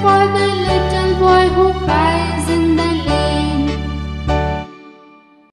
for the